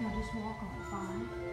Now just walk on, fine?